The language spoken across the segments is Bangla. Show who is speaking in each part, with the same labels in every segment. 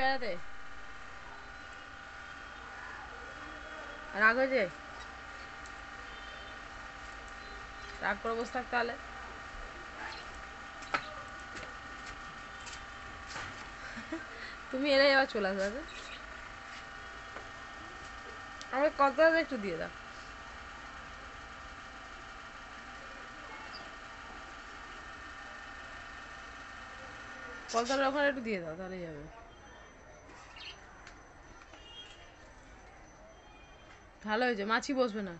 Speaker 1: বেড়াতে? রাগ হয়েছে? রাগ করে বসে থাক তাহলে। তুমি এলে এবার চলে আসবে আমাকে কতটা একটু দিয়ে দাও। কলতার ওখানে একটু দিয়ে দাও তাহলে যাবে ভালো হয়েছে, মাছি বসবে না।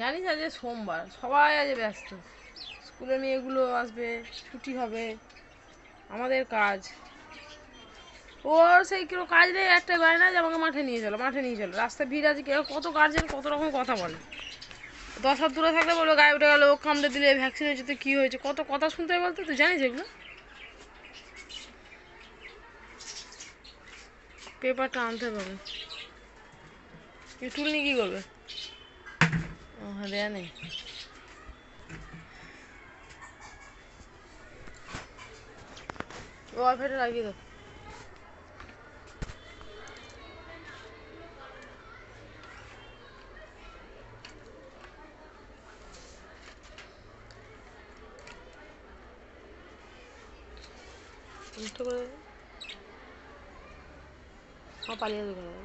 Speaker 1: জানিস আজ সোমবার, সবাই আজ ব্যস্ত। স্কুলের মেয়েগুলো আসবে, ছুটি হবে, আমাদের কাজ। ওর সেই কেউ কাজ নেই, একটা বায়না যে আমাকে মাঠে নিয়ে চলো, মাঠে নিয়ে চলো। রাস্তায় ভিড় আছে, কেউ কত গার্জেন কত রকম কথা বলে। দশ হাত দূরে থাকলে বলব গায়ে উঠে গেলো কামড়ে দিলে ভ্যাকসিন হয়েছে তো কী হয়েছে? কত কথা শুনতে হয় বলতো তুই জানিস এগুলো? পেপারটা আনতে পারবে টুল নিয়ে কী করবে? ও হ্যাঁ দেয়া নেই। ও লাগিয়ে দাও নষ্ট করে আমার পালিয়ে যাবে কেন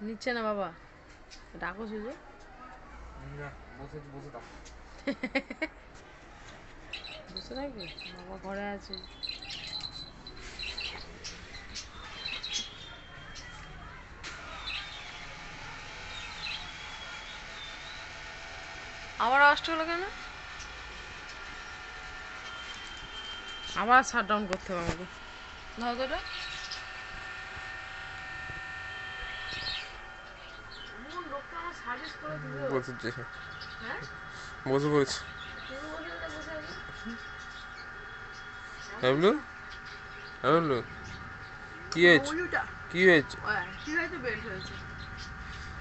Speaker 1: নিচ্ছে না বাবা। ডাকো শুধু।
Speaker 2: না বসে বসে থাক।
Speaker 1: বাবা ঘরে আছে। আবার আসতে হলো কেন? আবার শাট ডাউন করতে হবে আমাকে। ধরো হ্যাঁ?
Speaker 2: বসে পড়েছে। হ্যাবলু হ্যাবলু কি হয়েছে? কি হয়েছে?
Speaker 1: কি হয়েছে? বেল্ট হয়েছে।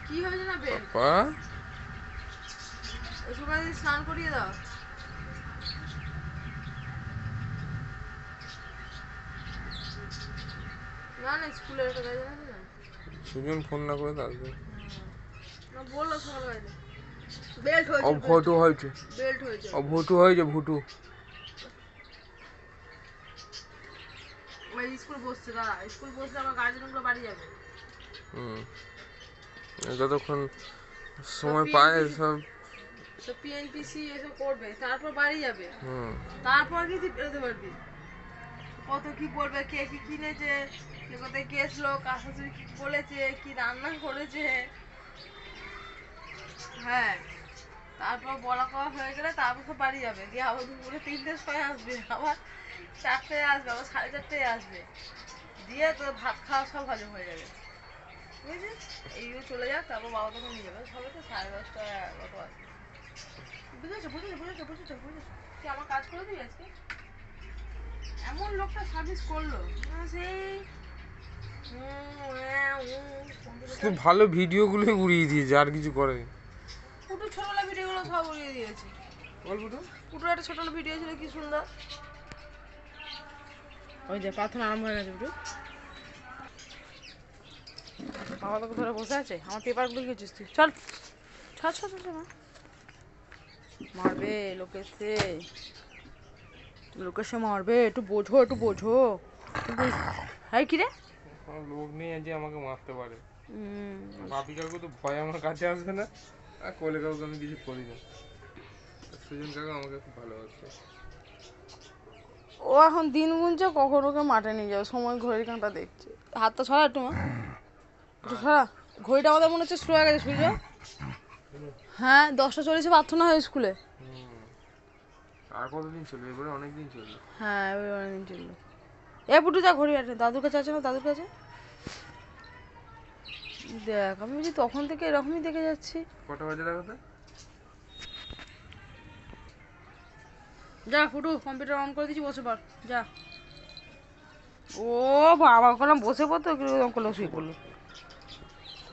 Speaker 1: কি হয়েছে না বেল্ট দিয়ে স্নান করিয়ে দাও। না না স্কুলে না
Speaker 2: সুজন ফোন না করে আসবে
Speaker 1: না বলল বেল্ট হয়েছে
Speaker 2: অভটু হয়েছে।
Speaker 1: বেল্ট হয়েছে।
Speaker 2: অভটু হয়েছে ভুটু।
Speaker 1: ওই স্কুল বসছে দাঁড়া। স্কুল বসলে আমার গার্জেনগুলো বাড়ি যাবে।
Speaker 2: হুম। যতক্ষণ সময় পায় সব
Speaker 1: তো পিএনপিসি এসব করবে তারপর বাড়ি যাবে। তারপর কি তুই বেরোতে পারবি? কত কি বলবে কে কি কিনেছে কে কোথায় গেছলো কার শাশুড়ি কি বলেছে কি রান্না করেছে? হ্যাঁ তারপর বলা কওয়া হয়ে গেলে তারপর তো বাড়ি যাবে। দিয়ে আবার দুপুরে তিনটের সময় আসবে আবার চারটে আসবে আবার সাড়ে চারটে আসবে। দিয়ে তো ভাত খাওয়া সব হজম হয়ে যাবে। বুঝেছিস? এইগুলো চলে যাক তারপর বাবা তখন নিয়ে যাবে। সবে তো সাড়ে দশটা এগারোটা আসবে বুঝেছ বুঝেছ বুঝেছ বুঝেছ বুঝেছ তুই আমার কাজ করে দিবি আজকে? এমন লোকটা সার্ভিস করল। সেই।
Speaker 2: শুধু ভালো ভিডিওগুলোই উড়িয়ে দিয়েছে আর কিছু করেনি
Speaker 1: পুটু ছোটবেলা ভিডিওগুলো সব উড়িয়ে দিয়েছি।
Speaker 2: গল্পটা
Speaker 1: পুটুর একটা ছোট ভিডিও ছিল কি সুন্দর। ওই যে প্রার্থনা আরম্ভ হয়ে গেছে পুটু। বাবা তোকে ধরে বসে আছে? আমার পেপারগুলো করছিস তুই। চল। চল চল চল। মারবে লোকে এসে লোকে এসে মারবে একটু বোঝো একটু বোঝো। হ্যাঁ কি রে?
Speaker 2: লোক নেই যে আমাকে মারতে পারে। বাপি কাকু তো ভয় আমার কাছে আসবে না আর কোলে কাকুকে আমি কিছু করি না। সুজন কাকু আমাকে খুব ভালোবাসে।
Speaker 1: ও এখন দিন গুনছে কখন ওকে মাঠে নিয়ে যাবে? সময় ঘড়ির কাঁটা দেখছে। হাতটা ছড়া একটু মা। একটু ছড়া ঘড়িটা আমাদের মনে হচ্ছে শুরু হয়ে গেছে সূর্য হ্যাঁ দশটা চল্লিশে প্রার্থনা হয় স্কুলে।
Speaker 2: আর কতদিন চলবে? এবারে অনেক দিন চলবে।
Speaker 1: হ্যাঁ এবার অনেকদিন চলল এ পুটু যা ঘড়ি আছে দাদুর কাছে আছে না? দাদুর কাছে? দেখ আমি বলছি তখন থেকে এরকমই দেখে যাচ্ছি।
Speaker 2: কটা বাজে লাগাতে?
Speaker 1: যা ফুটু কম্পিউটার অন করে দিচ্ছি বসে পড়। যা। ও বাবা করলাম বসে পড়তো কীরকম করল শুয়ে পড়ল।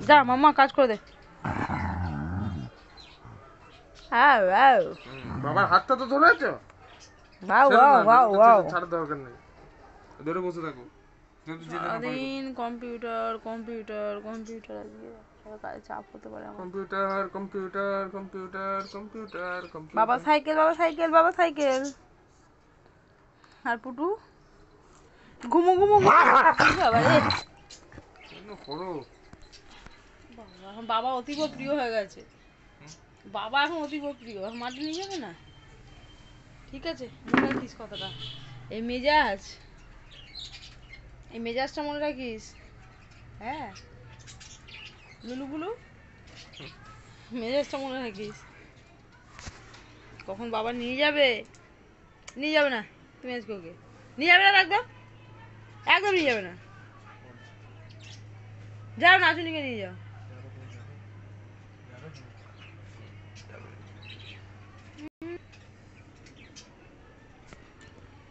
Speaker 1: যা মাম্মা কাজ করে দে। হ্যাঁ হ্যাঁ।
Speaker 2: বাবার হাতটা তো ধরে আছো
Speaker 1: ওয়াও
Speaker 2: ছেড়ে
Speaker 1: ওয়াও
Speaker 2: দাও,
Speaker 1: ওয়াও ওয়াও
Speaker 2: ছাড়ার দরকার নেই। ধরে বসে থাকো।
Speaker 1: সারাদিন কম্পিউটার কম্পিউটার কম্পিউটার আজকে চাপ হতে পারে
Speaker 2: কম্পিউটার কম্পিউটার কম্পিউটার কম্পিউটার
Speaker 1: বাবা সাইকেল বাবা সাইকেল বাবা সাইকেল। আর পুটু? ঘুমো ঘুমো ঘুমো। বাবা! রে। বাবা, এখন বাবা অতীব প্রিয় হয়ে গেছে। বাবা এখন অতীব প্রিয় মাটি নিয়ে যাবে না? ঠিক আছে, মনে রাখিস কথাটা। এই মেজাজ, এই মেজাজটা মনে রাখিস? হ্যাঁ? লুলু বুলু? মেজাজটা মনে রাখিস? কখন বাবা নিয়ে যাবে? নিয়ে যাবে না, তুমি আজকে ওকে। নিয়ে যাবে না একদম? একদম নিয়ে যাবে না। যাও নাচুনিকে নিয়ে যাও।